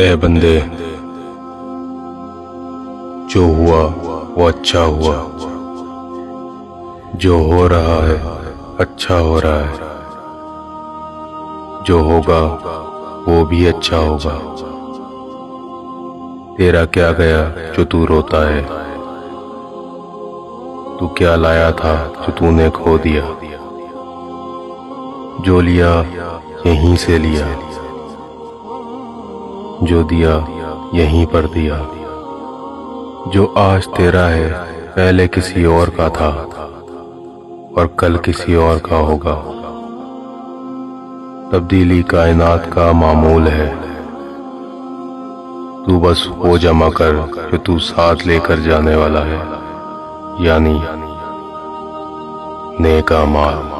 ए बंदे, जो हुआ, वो अच्छा हुआ। जो हो रहा है अच्छा हो रहा है। जो होगा, वो भी अच्छा होगा। तेरा क्या गया, जो तू रोता है? तू क्या लाया था, जो तूने खो दिया? जो लिया, यहीं से लिया। जो दिया, यहीं पर दिया। जो आज तेरा है, पहले किसी और का था, और कल किसी और का होगा। तब्दीली कायनात का मामूल है। तू बस वो जमा कर, जो तू साथ लेकर जाने वाला है। यानी नेका माल